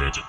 advantage.